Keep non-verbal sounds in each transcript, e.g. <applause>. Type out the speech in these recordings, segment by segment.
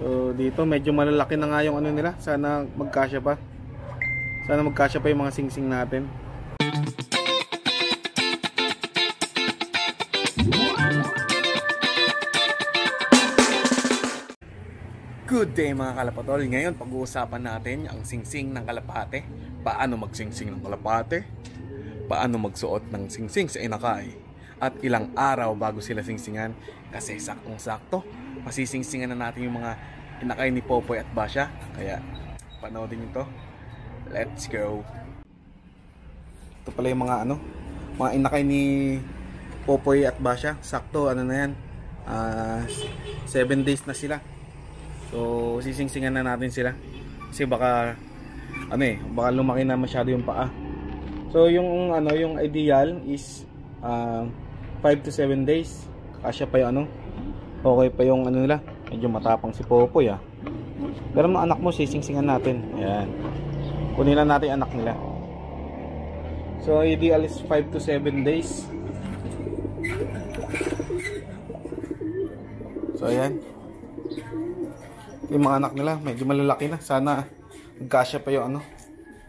So dito medyo malalaki na nga yung ano nila. Sana magkasya pa. Sana magkasya pa yung mga singsing natin. Good day mga kalapatol. Ngayon pag-uusapan natin ang singsing ng kalapate. Paano magsingsing ng kalapate? Paano magsuot ng singsing sa inakay? At ilang araw bago sila singsingan kasi saktong-sakto. Masisingsingan na natin yung mga inakay ni Popoy at Basha. Kaya panoodin nyo to. Let's go. Ito pala yung mga ano, mga inakay ni Popoy at Basha. Sakto, ano na yan. 7 days na sila. So, sisingsingan na natin sila. Kasi baka ano eh, baka lumaki na masyado yung paa. So, yung ano, yung ideal is uh, 5 to 7 days. Kasya pa yung ano. Okay pa yung ano nila. Medyo matapang si Popoy ah. Pero mga anak mo, sisingsingan natin. Ayan. Kunin lang natin anak nila. So, ideal is 5 to 7 days. So, ayan yung mga anak nila medyo malalaki na sana magkasya pa yung ano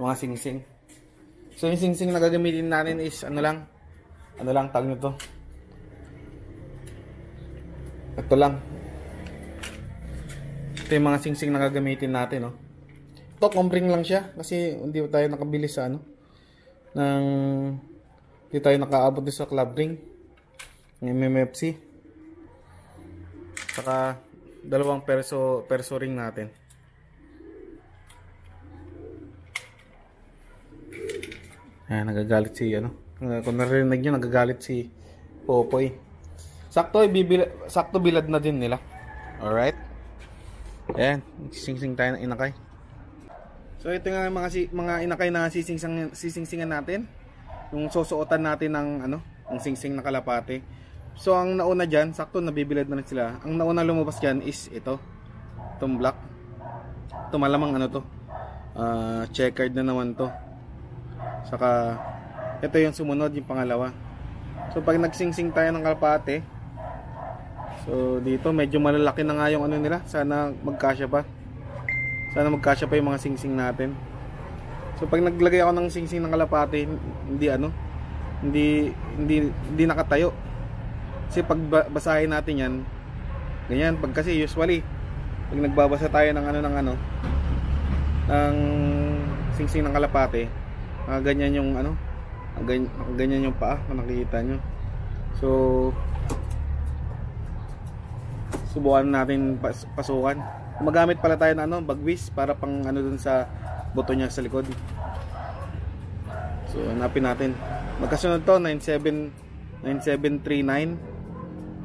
mga singsing so yung singsing na gagamitin natin is ano lang ano lang tag nito ito lang. Ito yung mga singsing na gagamitin natin no ito compring lang siya kasi hindi tayo nakabili sa ano ng hindi tayo nakaabot sa club ring ng MMFC saka dalawang perso perso ring natin. Ayan, nagagalit si ano kung narinig nyo nagagalit si Popoy sakto ibibil sakto bilad na din nila alright ayan sising-sing tayo ng inakay so ito nga mga, si, mga inakay na sising sisingsingan natin yung susuotan natin ng ano ng singsing na kalapate So ang nauna dyan, sakto nabibilad na sila. Ang nauna lumabas dyan is ito. Itong black. Ito ano to. Uh, checkered na naman to. Saka ito yung sumunod, yung pangalawa. So pag nagsingsing tayo ng kalpate, so dito medyo malalaki na nga yung ano nila. Sana magkasya pa. Sana magkasya pa yung mga singsing natin. So pag naglagay ako ng singsing ng kalapate, hindi ano, hindi hindi hindi nakatayo kasi pag basahin natin yan, ganyan. Pag kasi usually, pag nagbabasa tayo ng ano ng ano, ng singsing ng kalapate, uh, ganyan yung ano, ganyan, ganyan yung paa, kung nakikita nyo. So, subukan natin pas pasukan. Magamit pala tayo ng ano, bagwis para pang ano dun sa buto niya sa likod. So, hanapin natin. Magkasunod to, 97 9739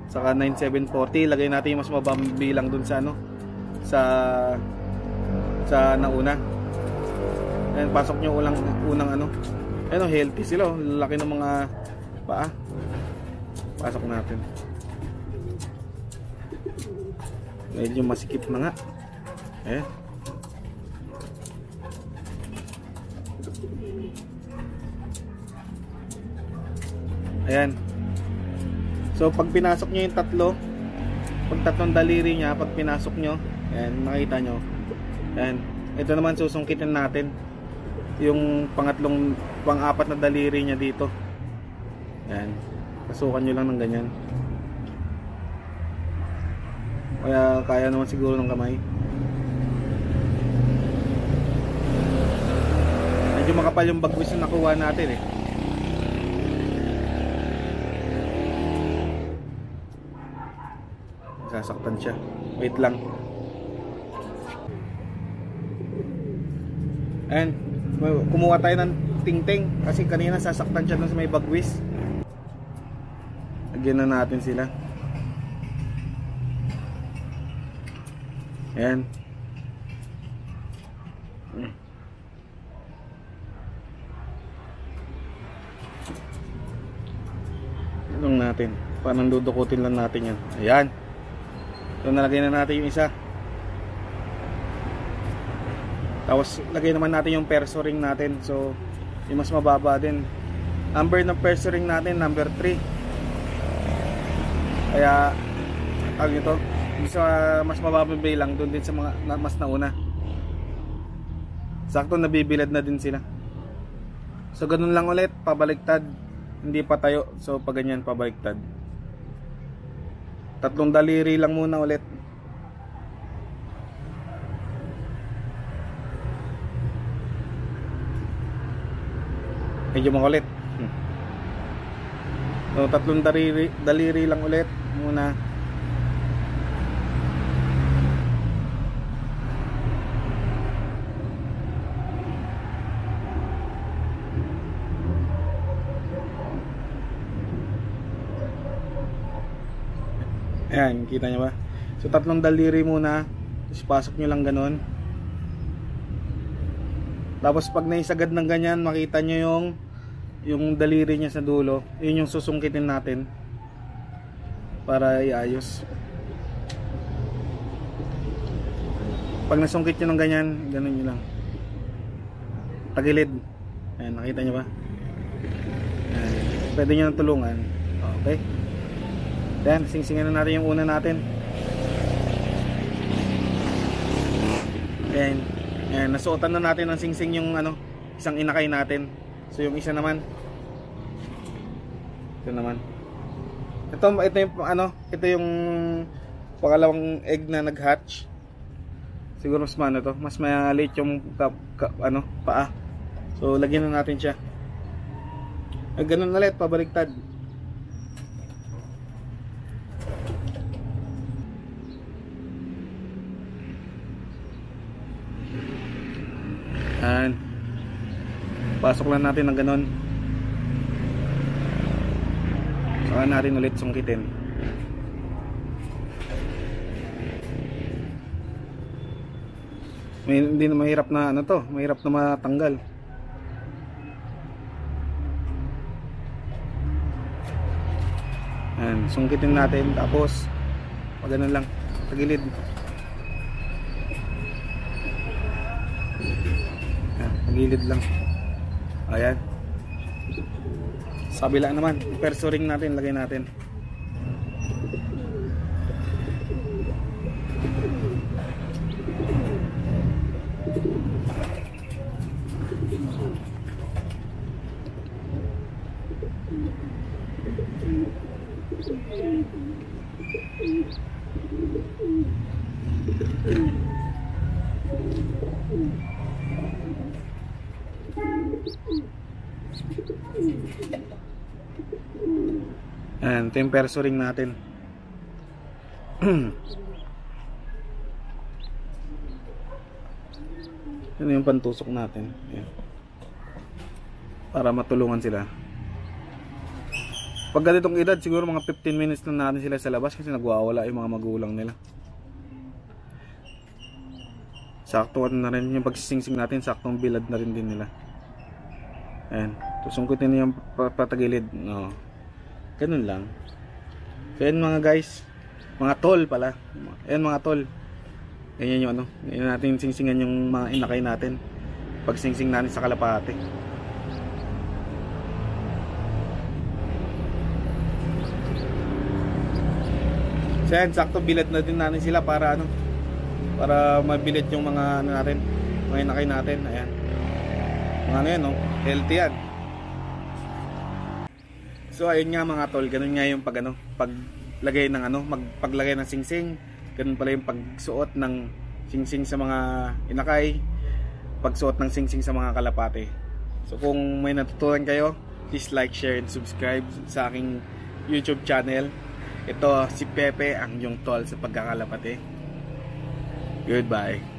saka 9740 lagay natin yung mas mababang bilang dun sa ano sa sa nauna ayan pasok nyo ulang unang ano ayan o healthy sila oh. laki ng mga paa pasok natin medyo masikip na nga ayan ayan So pag pinasok nyo yung tatlo, pag tatlong daliri niya, pag pinasok nyo, ayan, makita nyo. Ayan, ito naman susungkitin natin yung pangatlong, pang-apat na daliri niya dito. Ayan, pasukan nyo lang ng ganyan. Kaya kaya naman siguro ng kamay. Medyo makapal yung bagwis na nakuha natin eh. Sasaktan siya. Wait lang. And kumuha tayo ng tingting kasi kanina sasaktan siya dun sa may bagwis. Lagyan na natin sila. Ayan. Anong natin? Parang dudukutin lang natin yan. Ayan. So nalagay na natin yung isa. Tapos lagay naman natin yung perso ring natin. So yung mas mababa din. Number ng perso ring natin number 3. Kaya tawag nito sa mas mababang lang doon din sa mga na, mas nauna. Sakto nabibilad na din sila. So ganun lang ulit, pabaliktad. Hindi pa tayo. So pag ganyan pabaliktad. Tatlong daliri lang muna ulit. Medyo makulit. Hmm. So tatlong daliri, daliri lang ulit muna. Ayan, kita nyo ba? So tatlong daliri muna. Tapos pasok nyo lang ganun. Tapos pag naisagad ng ganyan, makita nyo yung yung daliri niya sa dulo. Yun yung susungkitin natin. Para iayos. Pag nasungkit nyo ng ganyan, ganun nyo lang. Tagilid. Ayan, nakita nyo ba? Ayan. Pwede nyo tulungan. Okay. Yan, singsingan na natin yung una natin. Yan. Yan, nasuotan na natin ng singsing yung ano, isang inakay natin. So yung isa naman. Ito naman. Ito ito yung ano, ito yung pangalawang egg na nag-hatch. Siguro mas ano to, mas maliit yung ka, ka, ano, paa. So lagyan na natin siya. Ay, ganun ulit, pabaliktad. Yan. Pasok lang natin ng ganun. Saka natin ulit sungkitin. May, hindi na mahirap na ano to, mahirap na matanggal. Yan, sungkitin natin tapos pag ganun lang, sa gilid. lang ayan sa kabila naman perso ring natin lagay natin Ayan, ito perso ring natin. Yan <clears throat> yung pantusok natin. Ayan. Para matulungan sila. Pag ganitong edad, siguro mga 15 minutes na natin sila sa labas kasi nagwawala yung mga magulang nila. Sakto na rin yung pagsisingsing natin, saktong bilad na rin din nila. Ayan. Susungkutin niyo yung patagilid. No. Ganun lang. So yan mga guys. Mga tol pala. Ayan mga tol. Ganyan yung ano. Ganyan natin singsingan yung mga inakay natin. Pag singsing natin sa kalapate. So yan, sakto bilad na din natin sila para ano. Para mabilad yung mga ano natin. Mga inakay natin. Ayan. Mga ano yan? Healthy yan. So ayun nga mga tol, ganun nga yung pag ano, paglagay ng ano, magpaglagay ng singsing, ganun pala yung pagsuot ng singsing sa mga inakay, pagsuot ng singsing sa mga kalapate. So kung may natutunan kayo, please like, share, and subscribe sa aking YouTube channel. Ito si Pepe, ang yung tol sa pagkakalapate. Goodbye.